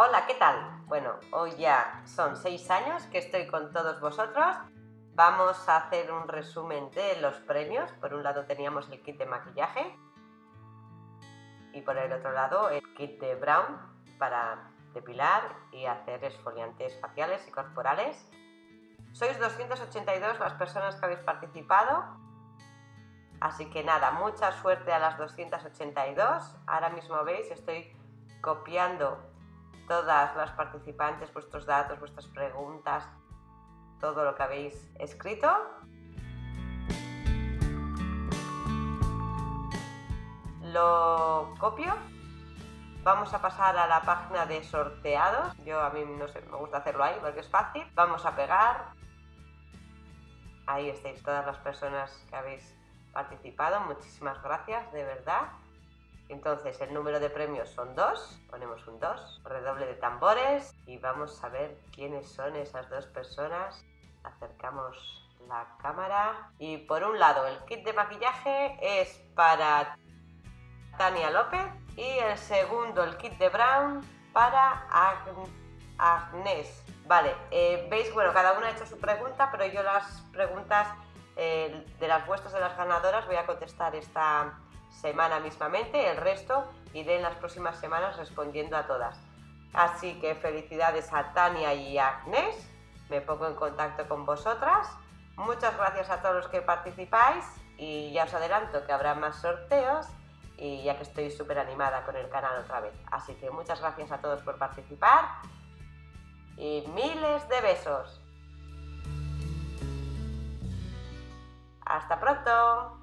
Hola, ¿qué tal? Bueno, hoy ya son seis años que estoy con todos vosotros. Vamos a hacer un resumen de los premios. Por un lado teníamos el kit de maquillaje y por el otro lado el kit de Brown para depilar y hacer esfoliantes faciales y corporales. Sois 282 las personas que habéis participado. Así que nada, mucha suerte a las 282. Ahora mismo veis, estoy copiando todas las participantes, vuestros datos, vuestras preguntas, todo lo que habéis escrito. Lo copio. Vamos a pasar a la página de sorteados. Yo a mí no sé, me gusta hacerlo ahí porque es fácil. Vamos a pegar. Ahí estáis todas las personas que habéis participado. Muchísimas gracias, de verdad. Entonces el número de premios son dos, ponemos un 2, redoble de tambores y vamos a ver quiénes son esas dos personas. Acercamos la cámara y por un lado el kit de maquillaje es para Tania López y el segundo el kit de Brown para Agnes. Vale, eh, veis, bueno, cada una ha hecho su pregunta, pero yo las preguntas eh, de las vuestras de las ganadoras voy a contestar esta semana mismamente, el resto iré en las próximas semanas respondiendo a todas. Así que felicidades a Tania y Agnes, me pongo en contacto con vosotras. Muchas gracias a todos los que participáis y ya os adelanto que habrá más sorteos y ya que estoy súper animada con el canal otra vez. Así que muchas gracias a todos por participar y miles de besos. Hasta pronto.